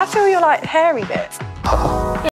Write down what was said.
I feel your like hairy bits.